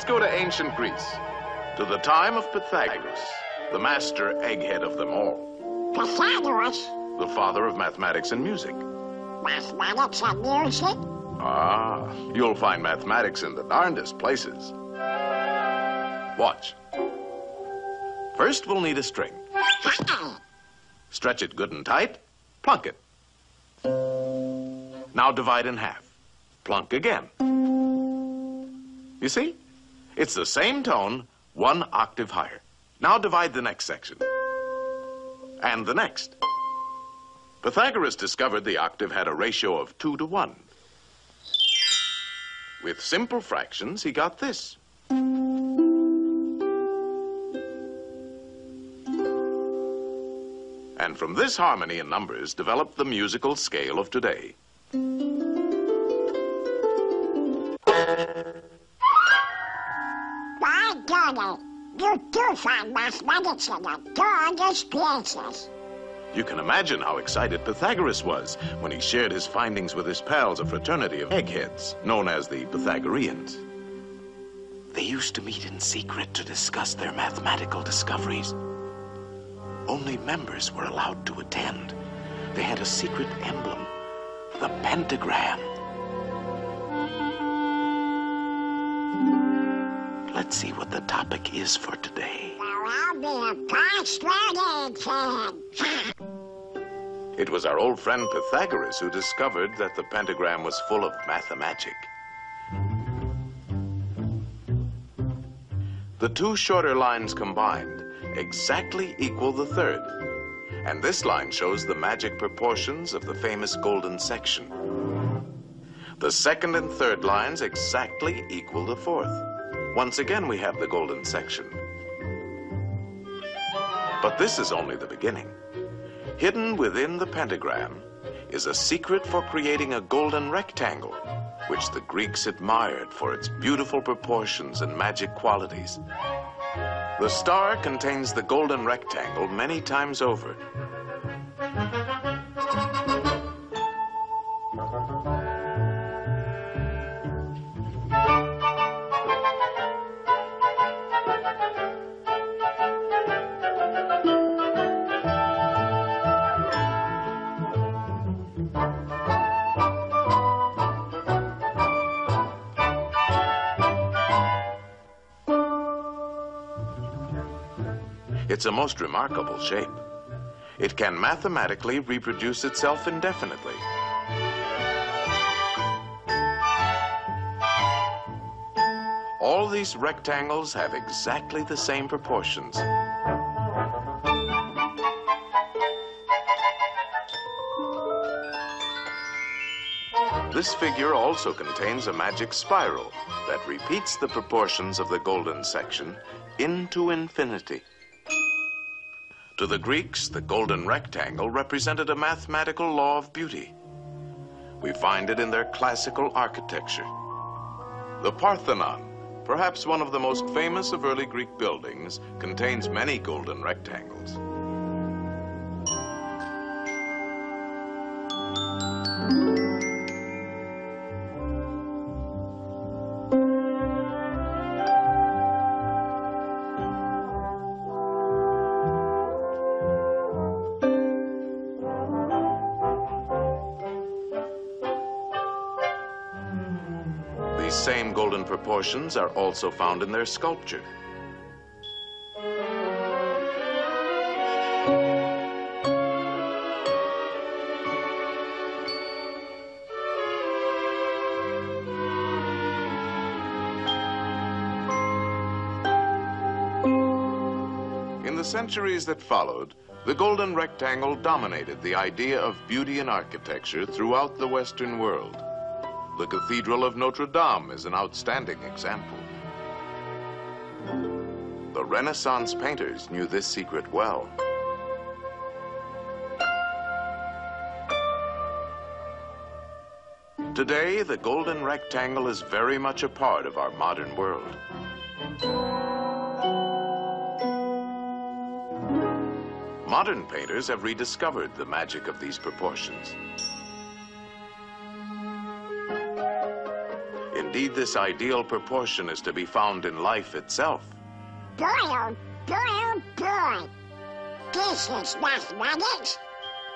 Let's go to ancient Greece, to the time of Pythagoras, the master egghead of them all, Pythagoras, the father of mathematics and music. mathematics and music. Ah, you'll find mathematics in the darndest places. Watch. First, we'll need a string. Stretch it good and tight, plunk it. Now divide in half. Plunk again. You see? It's the same tone, one octave higher. Now divide the next section. And the next. Pythagoras discovered the octave had a ratio of two to one. With simple fractions, he got this. And from this harmony in numbers developed the musical scale of today. My you do find mathematics in the darndest places. You can imagine how excited Pythagoras was when he shared his findings with his pals, a fraternity of eggheads, known as the Pythagoreans. They used to meet in secret to discuss their mathematical discoveries. Only members were allowed to attend. They had a secret emblem, the pentagram. Let's see what the topic is for today. Now I'll be a postgraduate fan. It was our old friend Pythagoras who discovered that the pentagram was full of mathemagic. The two shorter lines combined exactly equal the third. And this line shows the magic proportions of the famous golden section. The second and third lines exactly equal the fourth. Once again, we have the golden section. But this is only the beginning. Hidden within the pentagram is a secret for creating a golden rectangle, which the Greeks admired for its beautiful proportions and magic qualities. The star contains the golden rectangle many times over. It's a most remarkable shape. It can mathematically reproduce itself indefinitely. All these rectangles have exactly the same proportions. This figure also contains a magic spiral that repeats the proportions of the golden section into infinity. To the Greeks, the golden rectangle represented a mathematical law of beauty. We find it in their classical architecture. The Parthenon, perhaps one of the most famous of early Greek buildings, contains many golden rectangles. Same golden proportions are also found in their sculpture. In the centuries that followed, the golden rectangle dominated the idea of beauty in architecture throughout the Western world. The Cathedral of Notre Dame is an outstanding example. The Renaissance painters knew this secret well. Today, the golden rectangle is very much a part of our modern world. Modern painters have rediscovered the magic of these proportions. Indeed, this ideal proportion is to be found in life itself. Boy, oh boy, oh boy. This is mathematics.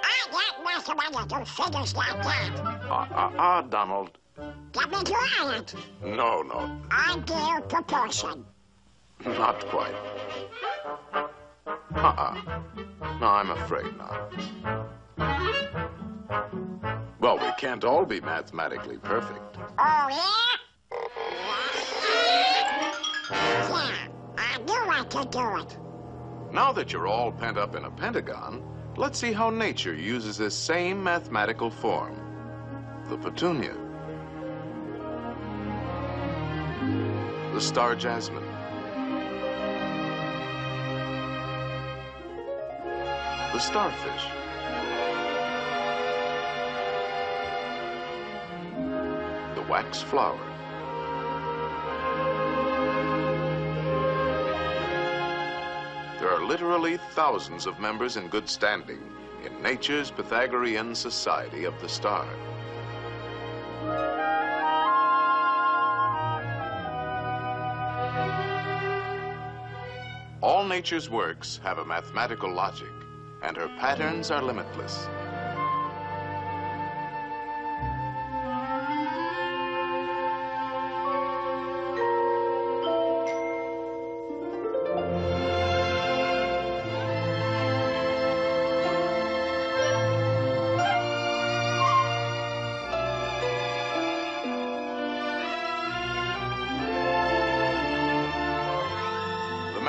I got mathematics who figures like that. Ah, ah, ah, Donald. Get me to it. No, no, Ideal proportion. not quite. Uh-uh. No, I'm afraid not. Well, we can't all be mathematically perfect. Oh, yeah? Yeah, I knew I could do it. Now that you're all pent up in a pentagon, let's see how nature uses this same mathematical form. The petunia. The star jasmine. The starfish. The wax flower. There are literally thousands of members in good standing in nature's Pythagorean Society of the Star. All nature's works have a mathematical logic, and her patterns are limitless.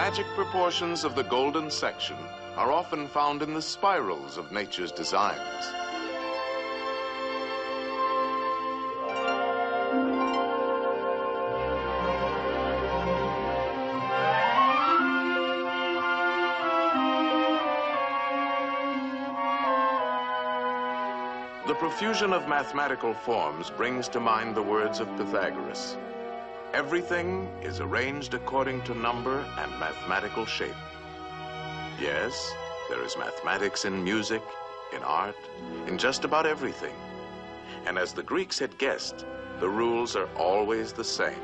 Magic proportions of the golden section are often found in the spirals of nature's designs. The profusion of mathematical forms brings to mind the words of Pythagoras. Everything is arranged according to number and mathematical shape. Yes, there is mathematics in music, in art, in just about everything. And as the Greeks had guessed, the rules are always the same.